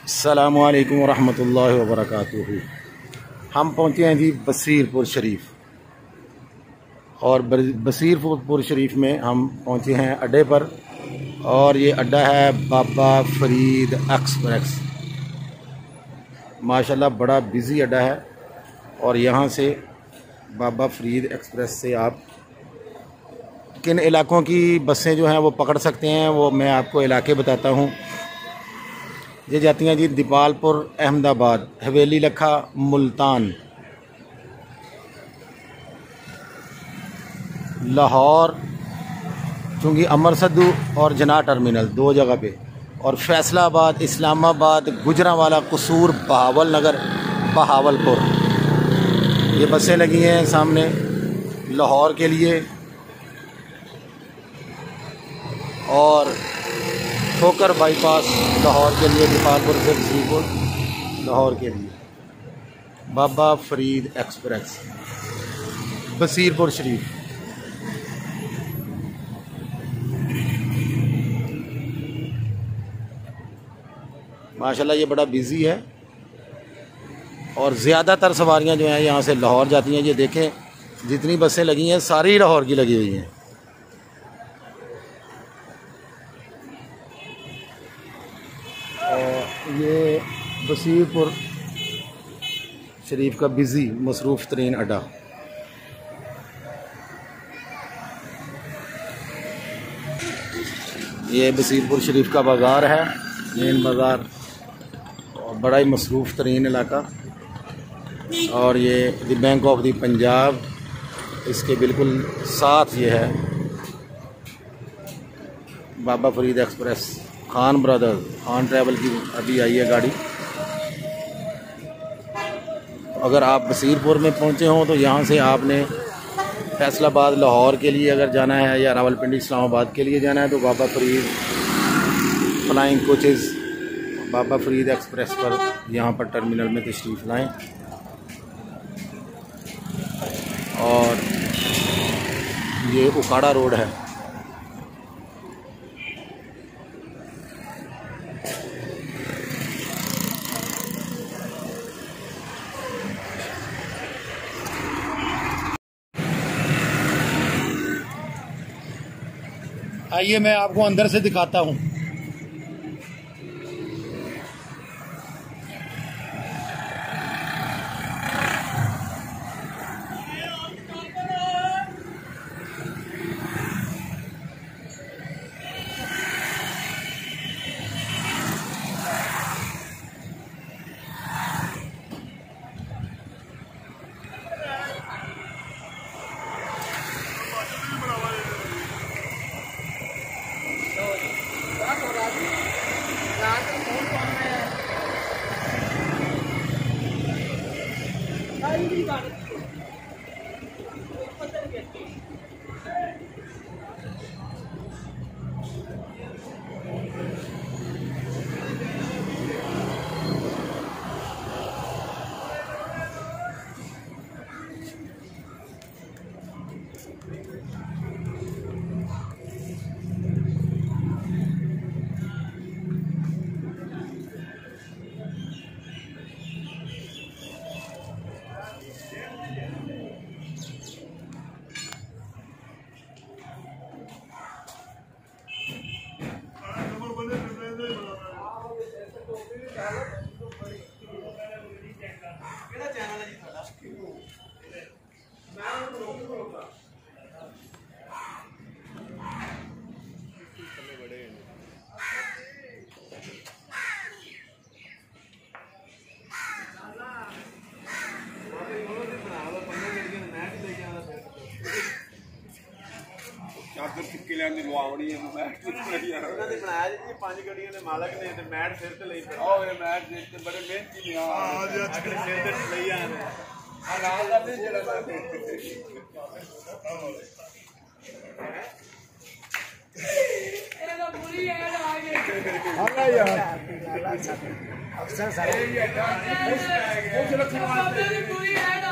अल्लाम वरहमल वबरक हम पहुँचे हैं जी बसीरपुर शरीफ। और बसीरपुर शरीफ में हम पहुँचे हैं अड्डे पर। और ये अड्डा है बाबा फरीद एक्सप्रेस। माशाल्लाह बड़ा बिज़ी अड्डा है। और यहाँ से बाबा फरीद एक्सप्रेस से आप किन इलाकों की बसें जो हैं वो पकड़ सकते हैं, वो मैं आपको इलाके बताता हूँ। ये जाती हैं जी, दीपालपुर, अहमदाबाद, हवेली, लखा, मुल्तान। लाहौर, चूँकि अमर और जना टर्मिनल, दो जगह पे। और फैसलाबाद, इस्लामाबाद, गुजरावाला, कसूर, बहावल नगर, बहावलपुर। ये बसें लगी हैं सामने लाहौर के लिए। और ठोकर बाईपास लाहौर के लिए गोपालपुर से बसीरपुर लाहौर के लिए। बाबा फरीद एक्सप्रेस, बसीरपुर शरीफ। माशाल्लाह ये बड़ा बिज़ी है और ज़्यादातर सवारियाँ जो हैं यहाँ से लाहौर जाती हैं। ये देखें, जितनी बसें लगी हैं, सारी लाहौर की लगी हुई हैं। ये बसीरपुर शरीफ का बिज़ी मसरूफ़ तरीन अड्डा। ये बसीरपुर शरीफ का बाज़ार है, मेन बाज़ार, और बड़ा ही मसरूफ़ तरीन इलाका। और ये the bank of the Punjab इसके बिल्कुल साथ ये है। Baba Farid express. Khan brothers Khan travel की अभी आई है गाड़ी। अगर आप बसीरपुर में पहुँचे हों तो यहाँ से आपने फैसलाबाद, लाहौर के लिए अगर जाना है या रावलपिंडी, इस्लामाबाद के लिए जाना है तो Baba Farid flying coaches Baba Farid express पर यहाँ पर टर्मिनल में तशरीफ़ लाएँ। और ये उकाड़ा रोड है। आइए मैं आपको अंदर से दिखाता हूँ। ਚਾਦਰ ਚੁੱਕੇ ਲੈਣ ਦੀ ਲਵਾਉਣੀ ਹੈ ਮੈਟ ਉਹਨਾਂ ਨੇ ਬਣਾਇਆ ਜੀ ਪੰਜ ਗੱਡੀਆਂ ਦੇ ਮਾਲਕ ਨੇ ਤੇ ਮੈਟ ਸਿਰ ਤੇ ਲਈ ਫਿਰਦਾ ਓਏ ਮੈਟ ਦੇ ਤੇ ਬੜੇ ਮਿਹਨਤੀ ਨੇ ਆ ਅੱਜ ਅਗਲੇ ਸਿਰ ਤੇ ਲਈ ਆਏ ਨੇ ਆ ਨਾਲ ਦਾ ਤੇ ਜਿਹੜਾ ਇਹਦਾ ਪੂਰੀ ਐਡ ਆ ਗਈ ਹਾਂ ਯਾਰ ਅਫਸਰ ਸਾਰੇ ਇਹ ਜਿਹੜਾ ਪੂਰੀ ਐਡ